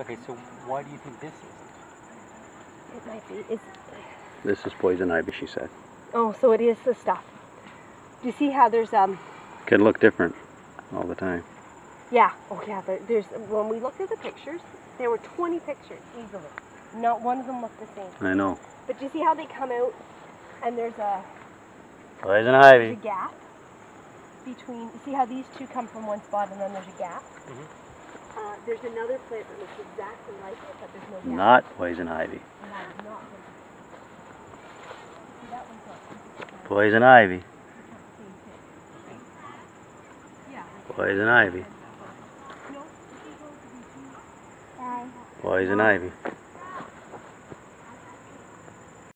Okay, so why do you think this is? It might be. It's, This is poison ivy, she said. oh, so it is the stuff. Do you see how there's um? Can look different all the time. Yeah. Oh yeah. There, there's when we looked at the pictures, there were 20 pictures easily. Not one of them looked the same. I know. But do you see how they come out, and there's a Poison ivy. there's a gap between. You see how these two come from one spot, and then there's a gap. Mhm. Uh, there's another plant that looks exactly like it, but there's no gap. Not poison ivy. And that is not poison. See that one's not. this is the Poison ivy. same thing. Yeah. Poison ivy. No, this is going to be two. Poison ivy.